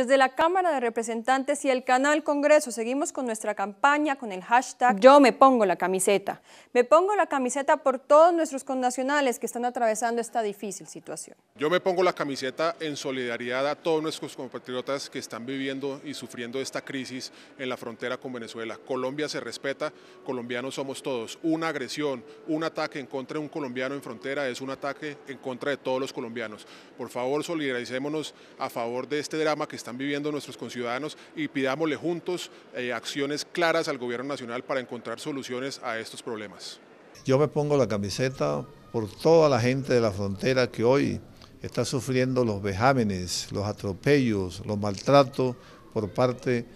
Desde la Cámara de Representantes y el canal Congreso seguimos con nuestra campaña con el hashtag Yo me pongo la camiseta. Me pongo la camiseta por todos nuestros connacionales que están atravesando esta difícil situación. Yo me pongo la camiseta en solidaridad a todos nuestros compatriotas que están viviendo y sufriendo esta crisis en la frontera con Venezuela. Colombia se respeta, colombianos somos todos. Una agresión, un ataque en contra de un colombiano en frontera es un ataque en contra de todos los colombianos. Por favor, solidaricémonos a favor de este drama que están viviendo nuestros conciudadanos y pidámosle juntos eh, acciones claras al gobierno nacional para encontrar soluciones a estos problemas. Yo me pongo la camiseta por toda la gente de la frontera que hoy está sufriendo los vejámenes, los atropellos, los maltratos por parte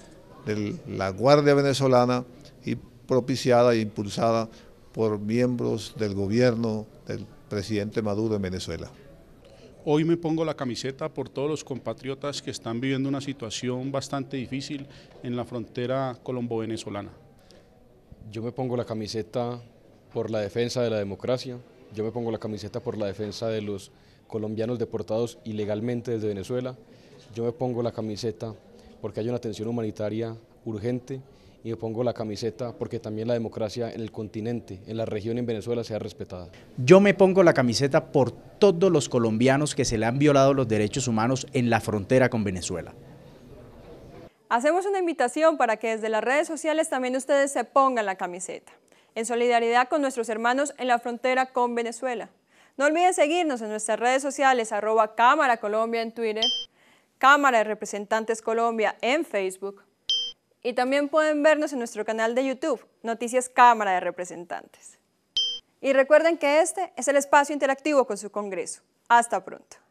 de la Guardia Venezolana y propiciada e impulsada por miembros del gobierno del presidente Maduro en Venezuela. Hoy me pongo la camiseta por todos los compatriotas que están viviendo una situación bastante difícil en la frontera colombo-venezolana. Yo me pongo la camiseta por la defensa de la democracia, yo me pongo la camiseta por la defensa de los colombianos deportados ilegalmente desde Venezuela, yo me pongo la camiseta porque hay una atención humanitaria urgente y me pongo la camiseta porque también la democracia en el continente, en la región en Venezuela sea respetada. Yo me pongo la camiseta por todos los colombianos que se le han violado los derechos humanos en la frontera con Venezuela. Hacemos una invitación para que desde las redes sociales también ustedes se pongan la camiseta, en solidaridad con nuestros hermanos en la frontera con Venezuela. No olviden seguirnos en nuestras redes sociales, arroba Cámara Colombia en Twitter, Cámara de Representantes Colombia en Facebook, y también pueden vernos en nuestro canal de YouTube, Noticias Cámara de Representantes. Y recuerden que este es el espacio interactivo con su Congreso. Hasta pronto.